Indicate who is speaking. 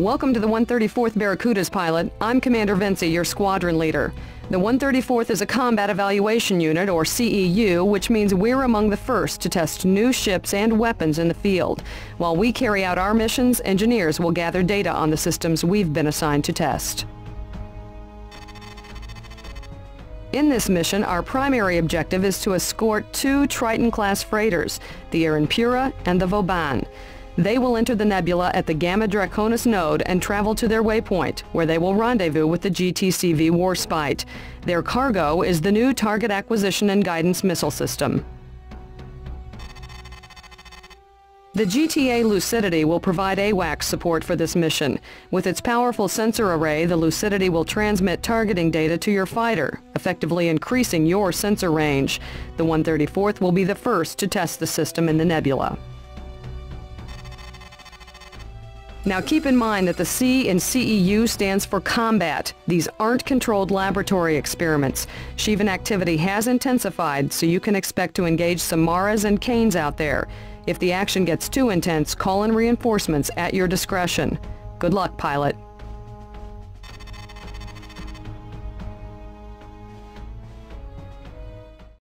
Speaker 1: Welcome to the 134th Barracudas pilot. I'm Commander Vinci, your squadron leader. The 134th is a Combat Evaluation Unit, or CEU, which means we're among the first to test new ships and weapons in the field. While we carry out our missions, engineers will gather data on the systems we've been assigned to test. In this mission, our primary objective is to escort two Triton-class freighters, the Erin Pura and the Vauban. They will enter the nebula at the Gamma Draconis node and travel to their waypoint, where they will rendezvous with the GTCV Warspite. Their cargo is the new Target Acquisition and Guidance Missile System. The GTA Lucidity will provide AWACS support for this mission. With its powerful sensor array, the Lucidity will transmit targeting data to your fighter, effectively increasing your sensor range. The 134th will be the first to test the system in the nebula. Now keep in mind that the C in CEU stands for combat. These aren't controlled laboratory experiments. Shivan activity has intensified, so you can expect to engage some Maras and Cains out there. If the action gets too intense, call in reinforcements at your discretion. Good luck, pilot.